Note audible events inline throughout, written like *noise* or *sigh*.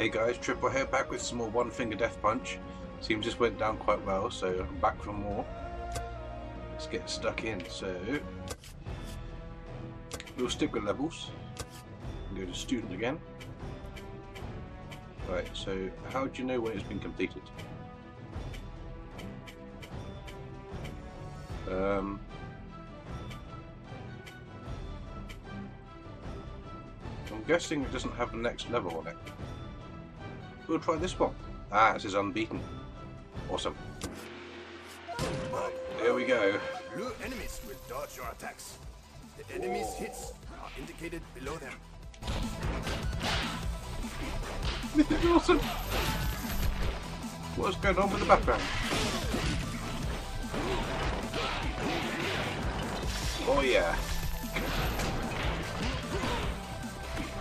Hey guys, Tripwire here back with some more One Finger Death Punch. Seems this went down quite well, so I'm back for more. Let's get stuck in. So, we'll stick with levels. Go to student again. Right, so how do you know when it's been completed? Um, I'm guessing it doesn't have the next level on it. We'll try this one. Ah, this is unbeaten. Awesome. Here we go. Blue enemies will dodge your attacks. The enemy's hits are indicated below them. This is awesome. What's going on with the background? Oh yeah.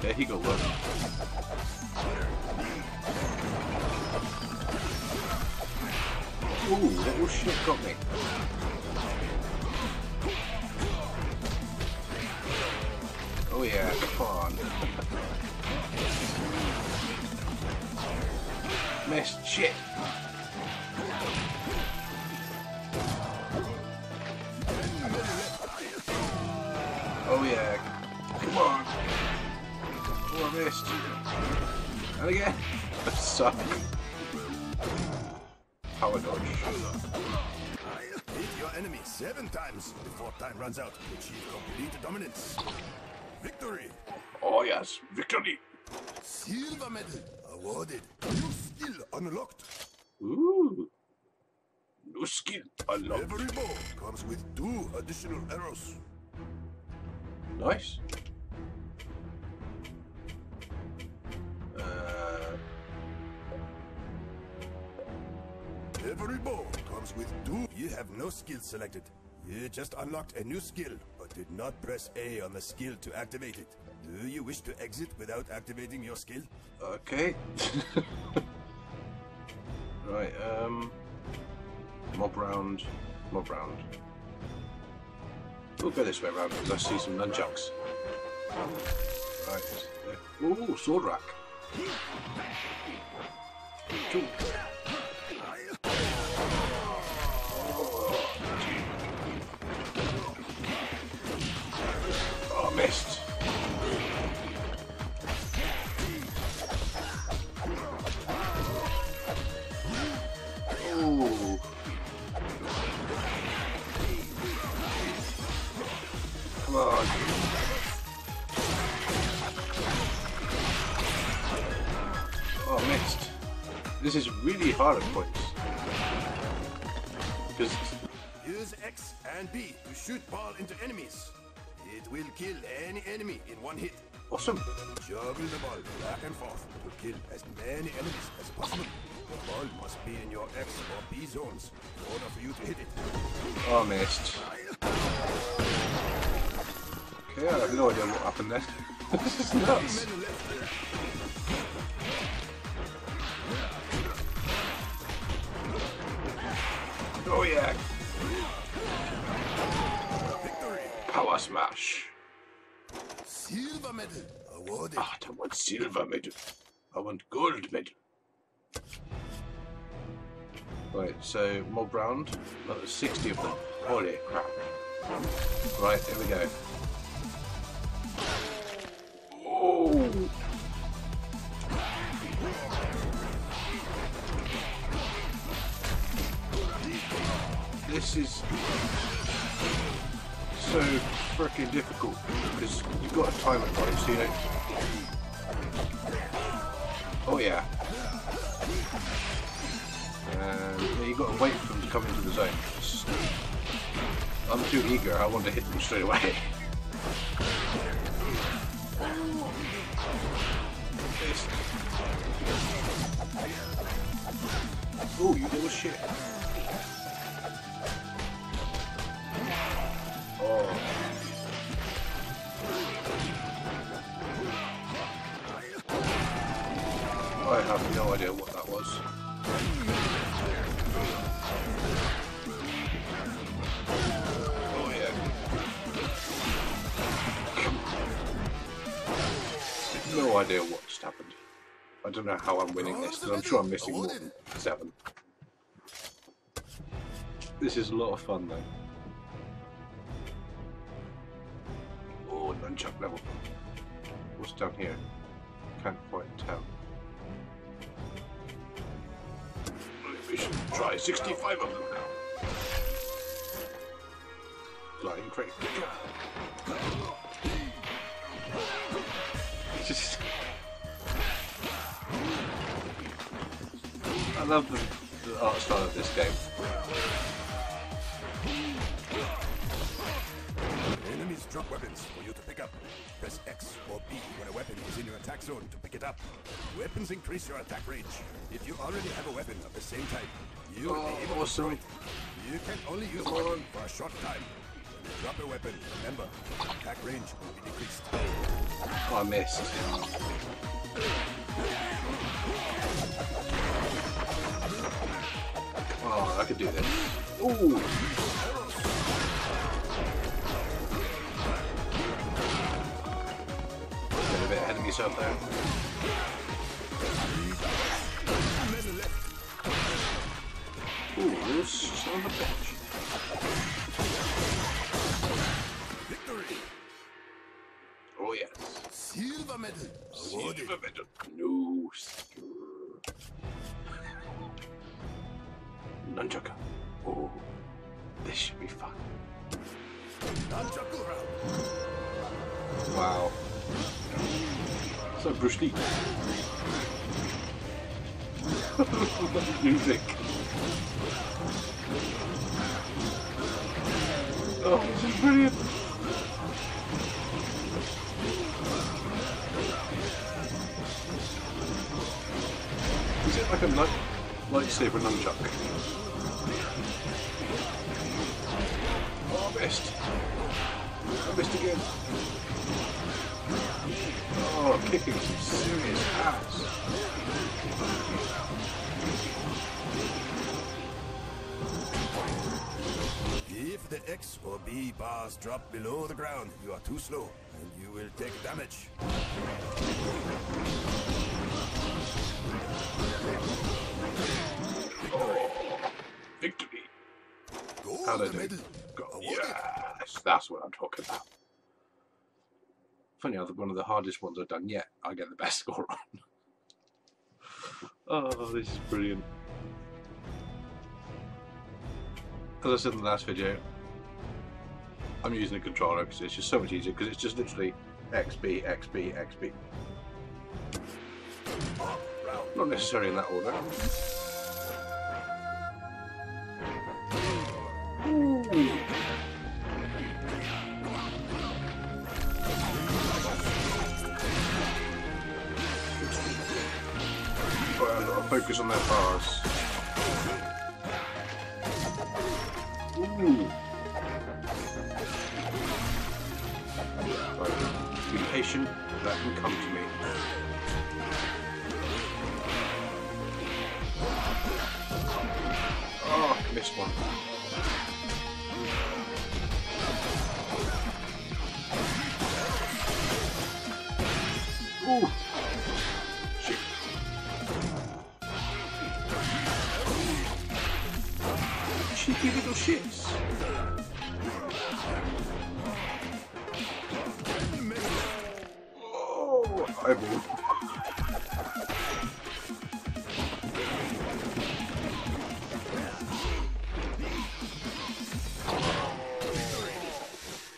There he got one. Ooh, little shit got me. Oh yeah, come on. Missed shit. Oh yeah, come on. Oh, I missed. And again. *laughs* I dodge. Hit your enemy seven times before time runs out. Achieve complete dominance. Victory! Oh yes, victory. Silver medal awarded. New skill unlocked. Ooh. New skill unlocked. Every bow comes with two additional arrows. Nice. Bow comes with two. You have no skill selected. You just unlocked a new skill, but did not press A on the skill to activate it. Do you wish to exit without activating your skill? okay. *laughs* right, um... Mob round. Mob round. We'll go this way around because I see some nunchucks. Right. Ooh, sword rack. Choo. Missed. This is really hard at points. Because Use X and B to shoot ball into enemies. It will kill any enemy in one hit. awesome. Juggle the ball back and forth to kill as many enemies as possible. The ball must be in your X or B zones in order for you to hit it. Oh, missed. Okay, I have no idea what happened there. *laughs* this is nuts. Oh yeah, power smash. Silver medal awarded. Ah, I don't want silver medal. I want gold medal. Right, so mob round. There's 60 of them. Holy crap. Right, here we go. Freaking difficult because you've got to time it right, so you don't. Oh yeah. And yeah, you got to wait for them to come into the zone. I'm too eager. I want to hit them straight away. *laughs* Oh, you little shit. Oh. Have no idea what that was. Oh. No idea what just happened. I don't know how I'm winning this because I'm sure I'm missing more than seven. This is a lot of fun though. Oh, nunchuck level. What's down here? Can't quite try 65 of them now. Flying crate. Just. I love the, the art style of this game. Enemies drop weapons for you to pick up. Press X or B when a weapon is in your attack zone to pick it up. Weapons increase your attack range. If you already have a weapon of the same type, you Oh, be awesome. You can only use Come on. for a short time. When you drop a weapon, remember, attack range will be decreased. Oh, I missed. Oh, I could do this. Ooh. Get a bit ahead of myself there. Ooh, son of a bitch. Victory! Oh yes. Silver medal. Silver medal. No. Nunchuck. Oh, this should be fun. Round. Wow. So Bruce Lee. *laughs* Music. Oh, this is brilliant. Is it like a light, lightsaber nunchuck? Oh, I missed. I missed again. Oh, kicking some serious ass. X or B bars drop below the ground, you are too slow, and you will take damage. Victory. Gold How'd I do? medal Go- Yes, that's what I'm talking about. Funny, enough, one of the hardest ones I've done yet, I get the best *laughs* score on. oh, this is brilliant. As I said in the last video, I'm using the controller because it's just so much easier because it's just literally XB, XB, XB. Not necessarily in that order. Focus on their bars. Patient, that can come to me. Ah, oh, missed one. Ooh. Shit. Cheeky little shits. Oh, eyeball.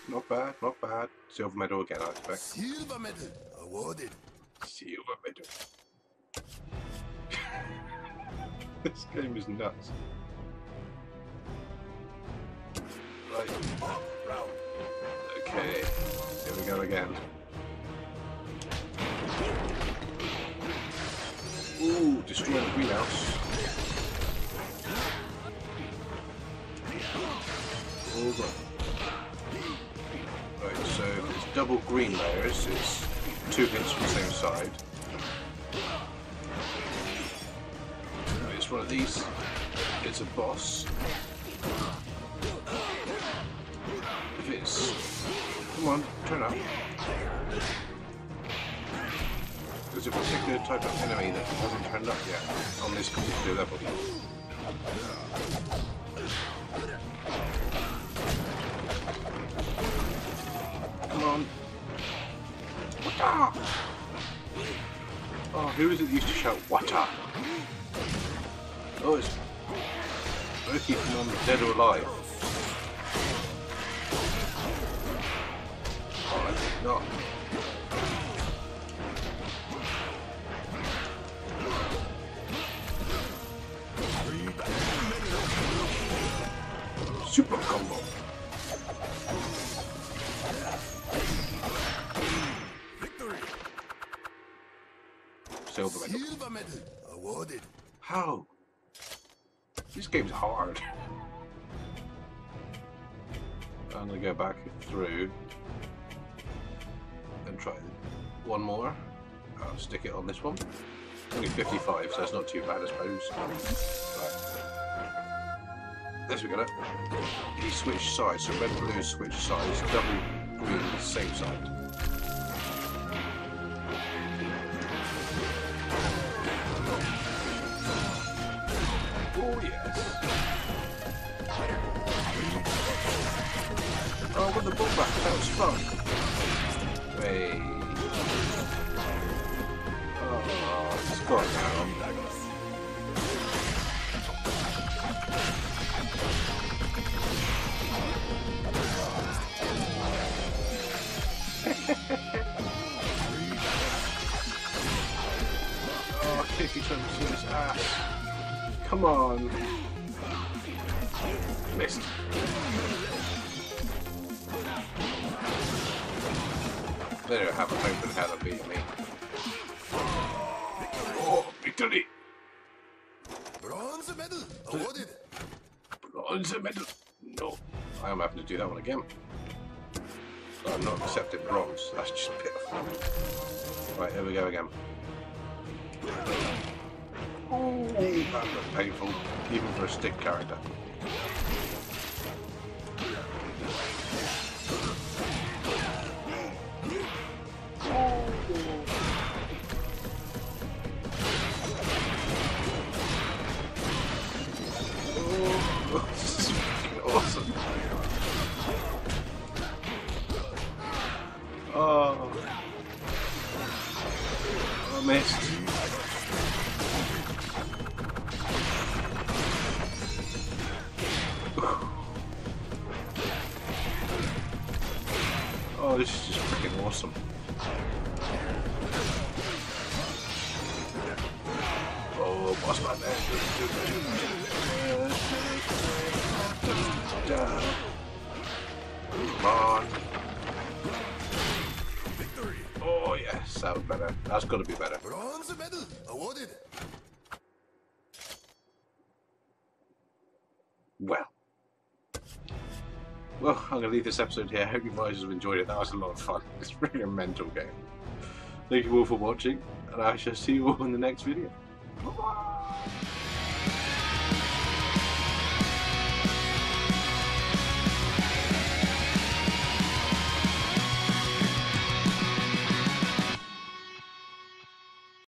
Not bad, not bad. Silver medal again, I expect. Silver medal awarded. Silver medal. *laughs* this game is nuts. Right, okay. Here we go again. Destroy the greenhouse. On. Right, so it's double green layers. It's two hits from the same side. Right, It's one of these. It's a boss. If it's... Come on, turn up. There's a particular type of enemy that hasn't turned up yet on this particular level. Come on. Wata! Oh, who is it that used to shout Wata? Oh, it's Berkey from on the Dead or Alive. Oh, I think not. Super combo. Victory! Silver medal. Silver medal awarded. How? This game's hard. I'm gonna go back through and try one more. I'll stick it on this one. Only 55, so it's not too bad, I suppose. This we got it. He switched sides, so red blue switch sides, double green same side. Oh yes. Oh, I got the ball back. That was fun. Hey. Oh, it's gone now. Kicking some his ass. Come on. Missed. They don't have a hope in hell of beating me. Oh, victory! Bronze medal awarded. Bronze medal! No, I am having to do that one again. I'm not accepting bronze, that's just pitiful. Right, here we go again. Oh, that looked painful, even for a stick character. Oh, this is just freaking awesome. Oh, boss man there. Come on. Victory! Oh, yes, that was better. That's got to be better. Bronze medal awarded. Well. Well, I'm going to leave this episode here. I hope you guys have enjoyed it. That was a lot of fun. *laughs* It's really a mental game. Thank you all for watching, and I shall see you all in the next video. Bye-bye.